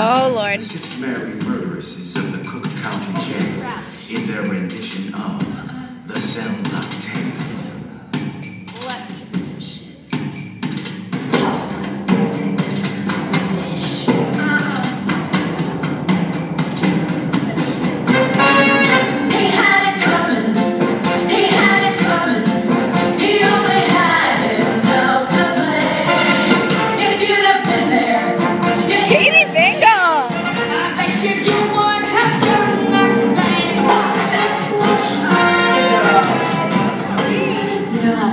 Oh, Lord. Six married murderesses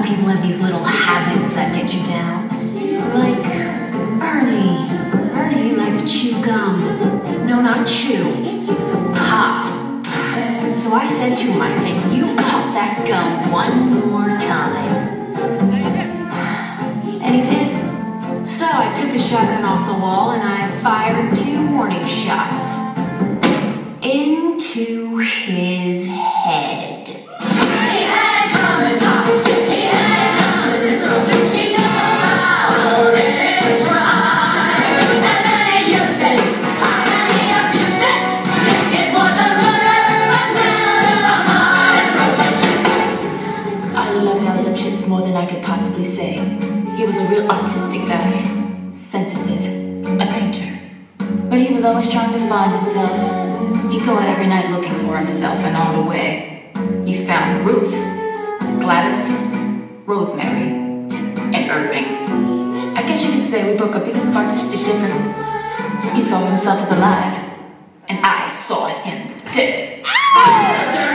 people have these little habits that get you down? Like Bernie. Bernie likes to chew gum. No, not chew. Pop. So I said to him, I said, you pop that gum one more shotgun off the wall and I fired two warning shots into his head. He had it coming. He had it coming. He took around and tried. And then he used it. And he abused it. It was a murder, but not a heart. I loved Al Lipschitz more than I could possibly say. He was a real artistic guy, sensitive, a painter. But he was always trying to find himself. He'd go out every night looking for himself, and on the way, he found Ruth, Gladys, Rosemary, and Irving. I guess you could say we broke up because of artistic differences. He saw himself as alive, and I saw him dead. Dirty